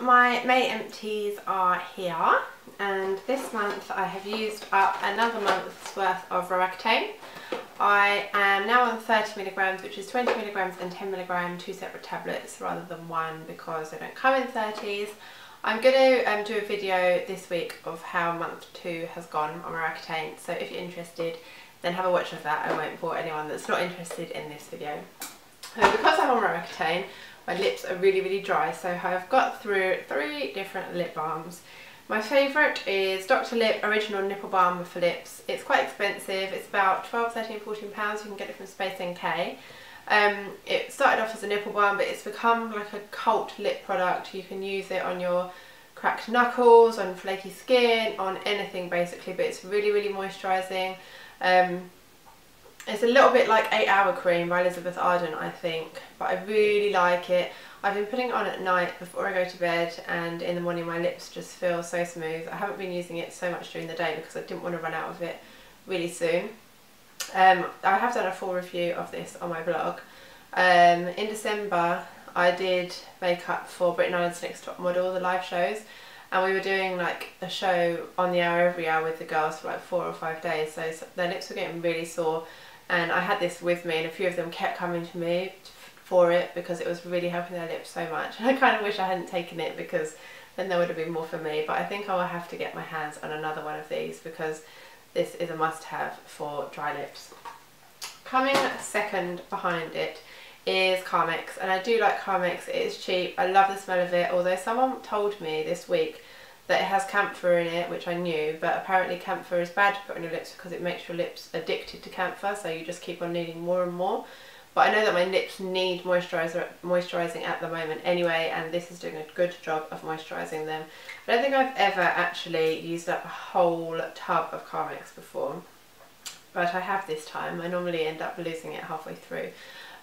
my May empties are here and this month I have used up another month's worth of Roaccutane. I am now on 30 milligrams which is 20 milligrams and 10 milligram two separate tablets rather than one because they don't come in 30s. I'm going to um, do a video this week of how month two has gone on Roaccutane so if you're interested then have a watch of that. I won't bore anyone that's not interested in this video. So because I'm on Roaccutane my lips are really, really dry. So I've got through three different lip balms. My favourite is Dr. Lipp Original Nipple Balm for Lips. It's quite expensive. It's about 12, 13, 14 pounds. You can get it from Space NK. Um, it started off as a nipple balm, but it's become like a cult lip product. You can use it on your cracked knuckles, on flaky skin, on anything basically, but it's really, really moisturising. Um, it's a little bit like 8 Hour Cream by Elizabeth Arden, I think, but I really like it. I've been putting it on at night before I go to bed and in the morning my lips just feel so smooth. I haven't been using it so much during the day because I didn't want to run out of it really soon. Um, I have done a full review of this on my blog. Um, in December I did makeup for Britain Island's Next Top Model, the live shows, and we were doing like a show on the hour every hour with the girls for like four or five days so their lips were getting really sore and I had this with me and a few of them kept coming to me for it because it was really helping their lips so much. and I kind of wish I hadn't taken it because then there would have been more for me but I think I will have to get my hands on another one of these because this is a must-have for dry lips. Coming second behind it is Carmex and I do like Carmex, it is cheap, I love the smell of it although someone told me this week that it has camphor in it, which I knew, but apparently camphor is bad to put on your lips because it makes your lips addicted to camphor, so you just keep on needing more and more. But I know that my lips need moisturizer, moisturising at the moment anyway, and this is doing a good job of moisturising them. I don't think I've ever actually used up a whole tub of Carmex before, but I have this time. I normally end up losing it halfway through.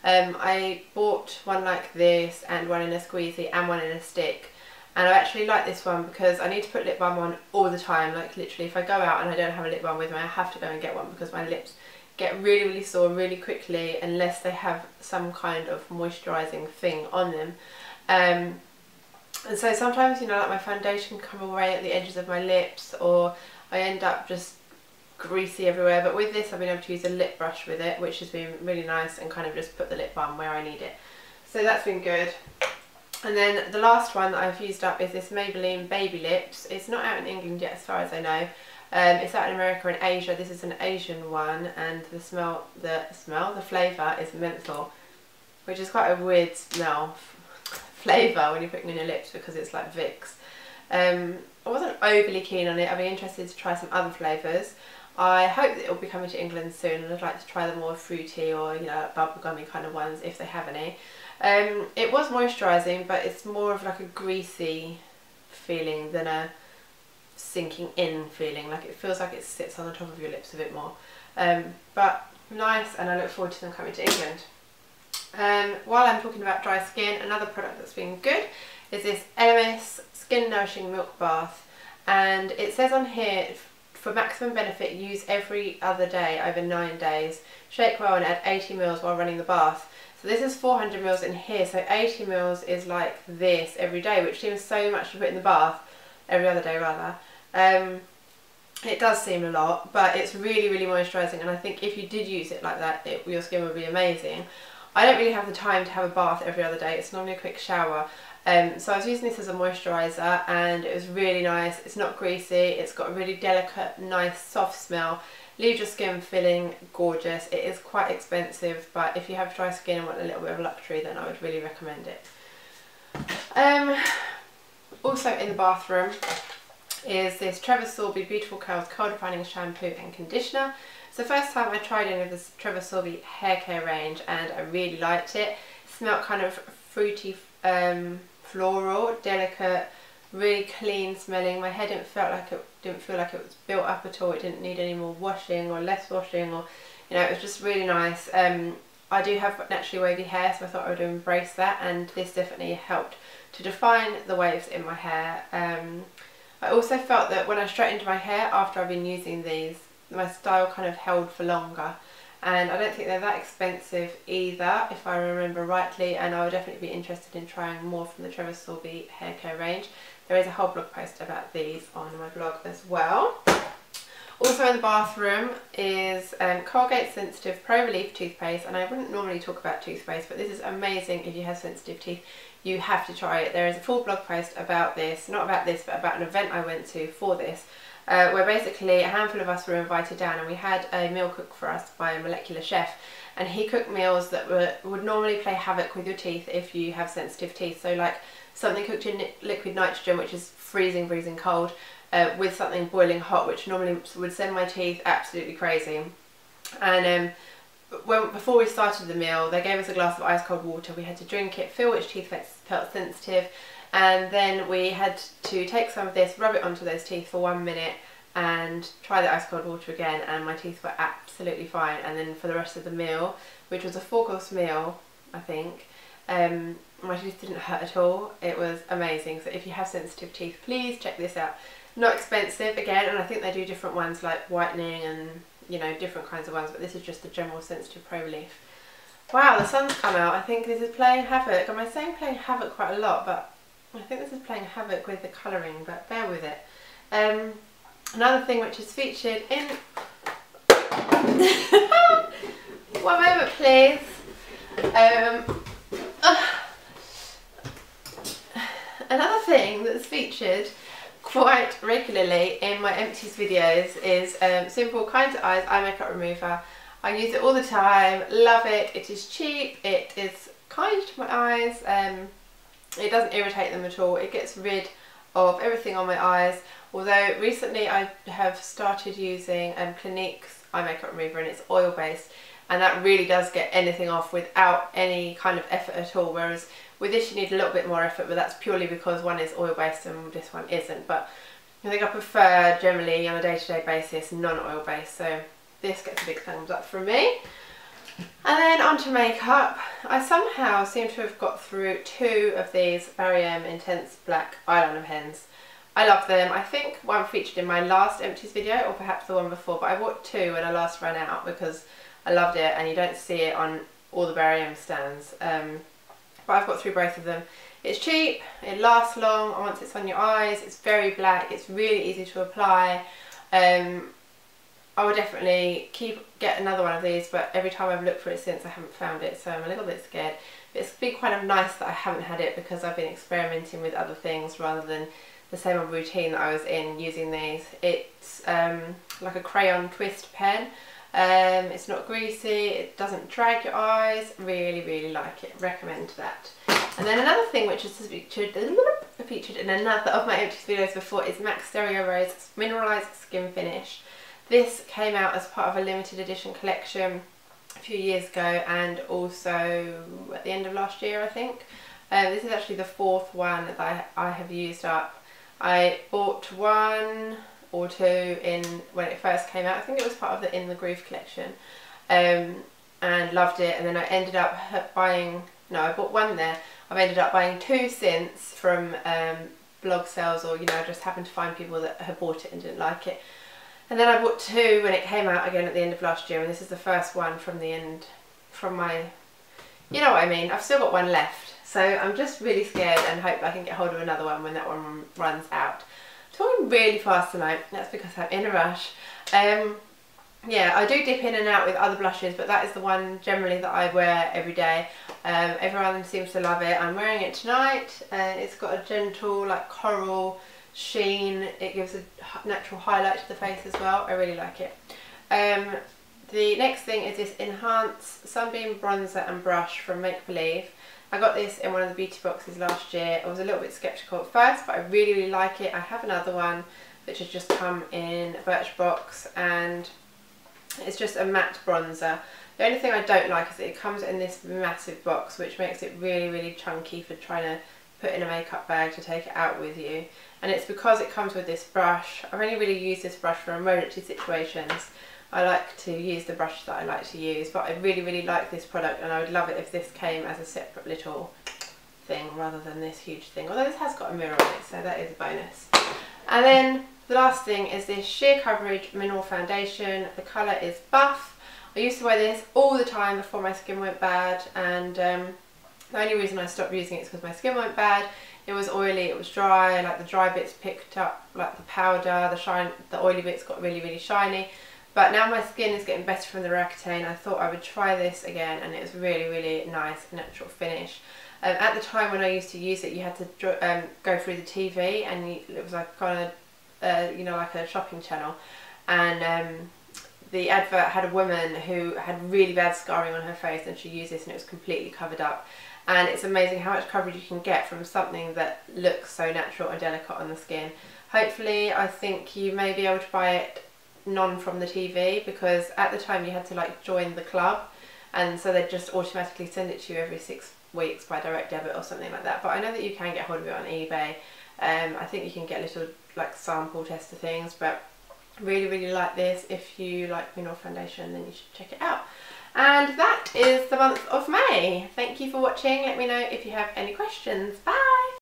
Um, I bought one like this and one in a squeezy and one in a stick and I actually like this one because I need to put lip balm on all the time. Like literally if I go out and I don't have a lip balm with me I have to go and get one because my lips get really really sore really quickly unless they have some kind of moisturising thing on them. Um, and so sometimes you know like my foundation come away at the edges of my lips or I end up just greasy everywhere. But with this I've been able to use a lip brush with it which has been really nice and kind of just put the lip balm where I need it. So that's been good and then the last one that I've used up is this Maybelline Baby Lips. It's not out in England yet as far as I know. Um, it's out in America and Asia. This is an Asian one and the smell, the smell, the flavour is menthol, which is quite a weird smell flavour when you're putting in your lips because it's like Vicks. Um, I wasn't overly keen on it. I'd be interested to try some other flavours. I hope that it will be coming to England soon and I'd like to try the more fruity or you know bubblegummy kind of ones if they have any. Um, it was moisturising but it's more of like a greasy feeling than a sinking in feeling like it feels like it sits on the top of your lips a bit more um, but nice and I look forward to them coming to England. Um, while I'm talking about dry skin another product that's been good is this Elemis Skin Nourishing Milk Bath and it says on here for maximum benefit use every other day over 9 days. Shake well and add 80 mils while running the bath. This is 400 mils in here, so 80 mils is like this every day, which seems so much to put in the bath, every other day rather. Um, it does seem a lot, but it's really, really moisturising, and I think if you did use it like that, it, your skin would be amazing. I don't really have the time to have a bath every other day, it's normally a quick shower. Um, so I was using this as a moisturiser and it was really nice, it's not greasy, it's got a really delicate, nice, soft smell Leave your skin feeling gorgeous. It is quite expensive, but if you have dry skin and want a little bit of luxury, then I would really recommend it. Um, also in the bathroom is this Trevor Sorbie Beautiful Curls Curl Defining Shampoo and Conditioner. It's the first time I tried any of this Trevor Sorbie hair care range and I really liked it. it smelled kind of fruity, um, floral, delicate, really clean smelling. My hair didn't feel like it didn't feel like it was built up at all. It didn't need any more washing or less washing or you know it was just really nice. Um, I do have naturally wavy hair so I thought I would embrace that and this definitely helped to define the waves in my hair. Um, I also felt that when I straightened my hair after I've been using these my style kind of held for longer and I don't think they're that expensive either if I remember rightly and I would definitely be interested in trying more from the Trevor Sorbie hair care range. There is a whole blog post about these on my blog as well. Also in the bathroom is um, Colgate Sensitive Pro Relief toothpaste and I wouldn't normally talk about toothpaste but this is amazing if you have sensitive teeth. You have to try it. There is a full blog post about this, not about this but about an event I went to for this uh, where basically a handful of us were invited down and we had a meal cooked for us by a molecular chef and he cooked meals that were, would normally play havoc with your teeth if you have sensitive teeth. So like something cooked in liquid nitrogen which is freezing, freezing cold uh, with something boiling hot, which normally would send my teeth absolutely crazy. And um, when, before we started the meal, they gave us a glass of ice cold water. We had to drink it, feel which teeth felt sensitive, and then we had to take some of this, rub it onto those teeth for one minute, and try the ice cold water again. And my teeth were absolutely fine. And then for the rest of the meal, which was a four course meal, I think. Um, my teeth didn't hurt at all. It was amazing. So if you have sensitive teeth, please check this out. Not expensive again, and I think they do different ones like whitening and you know different kinds of ones, but this is just the general sensitive pro relief. Wow, the sun's come out. I think this is playing havoc. Am I saying playing havoc quite a lot? But I think this is playing havoc with the colouring, but bear with it. Um, another thing which is featured in... One moment please. Um, uh, another thing that's featured quite regularly in my empties videos is um, Simple Kind to Eyes Eye Makeup Remover. I use it all the time, love it, it is cheap, it is kind to my eyes, um, it doesn't irritate them at all, it gets rid of everything on my eyes. Although recently I have started using um, Clinique's eye makeup remover and it's oil based and that really does get anything off without any kind of effort at all whereas with this you need a little bit more effort but that's purely because one is oil based and this one isn't but I think I prefer generally on a day-to-day -day basis non-oil based so this gets a big thumbs up from me. And then onto makeup. I somehow seem to have got through two of these Barry M Intense Black Eyeliner pens. I love them. I think one featured in my last empties video or perhaps the one before but I bought two when I last ran out because I loved it and you don't see it on all the Barry M stands. Um, but I've got through both of them. It's cheap, it lasts long once it's on your eyes, it's very black, it's really easy to apply. Um, I would definitely keep get another one of these but every time I've looked for it since I haven't found it so I'm a little bit scared. But it's been kind of nice that I haven't had it because I've been experimenting with other things rather than the same old routine that I was in using these. It's um, like a crayon twist pen um, it's not greasy, it doesn't drag your eyes, really really like it, recommend that. And then another thing which is featured, featured in another of my empties videos before is MAC Stereo Rose Mineralized Skin Finish. This came out as part of a limited edition collection a few years ago and also at the end of last year I think. Um, this is actually the fourth one that I, I have used up. I bought one or two in when it first came out. I think it was part of the In the Groove collection um, and loved it and then I ended up buying, no I bought one there, I've ended up buying two since from um, blog sales or you know I just happened to find people that had bought it and didn't like it. And then I bought two when it came out again at the end of last year and this is the first one from the end, from my, you know what I mean, I've still got one left. So I'm just really scared and hope I can get hold of another one when that one runs out talking really fast tonight, that's because I'm in a rush. Um, yeah, I do dip in and out with other blushes, but that is the one generally that I wear every day. Um, everyone seems to love it. I'm wearing it tonight. Uh, it's got a gentle, like coral sheen. It gives a natural highlight to the face as well. I really like it. Um, the next thing is this Enhance Sunbeam Bronzer and Brush from Make Believe. I got this in one of the beauty boxes last year. I was a little bit sceptical at first, but I really, really like it. I have another one which has just come in a Birchbox and it's just a matte bronzer. The only thing I don't like is that it comes in this massive box which makes it really, really chunky for trying to put in a makeup bag to take it out with you. And it's because it comes with this brush. I've only really used this brush for emergency situations I like to use the brush that I like to use but I really really like this product and I would love it if this came as a separate little thing rather than this huge thing although this has got a mirror on it so that is a bonus and then the last thing is this sheer coverage mineral foundation the colour is buff I used to wear this all the time before my skin went bad and um, the only reason I stopped using it is because my skin went bad. It was oily, it was dry, like the dry bits picked up like the powder, the shine, the oily bits got really really shiny. But now my skin is getting better from the Roaccutane, I thought I would try this again and it was really really nice natural finish. Um, at the time when I used to use it you had to um, go through the TV and you, it was like kind of uh, you know like a shopping channel and um, the advert had a woman who had really bad scarring on her face and she used this and it was completely covered up and it's amazing how much coverage you can get from something that looks so natural and delicate on the skin. Hopefully I think you may be able to buy it non from the TV because at the time you had to like join the club and so they'd just automatically send it to you every six weeks by direct debit or something like that. But I know that you can get hold of it on eBay. Um, I think you can get little like sample tester things but really really like this. If you like mineral foundation then you should check it out. And that is the month of May. Thank you for watching. Let me know if you have any questions. Bye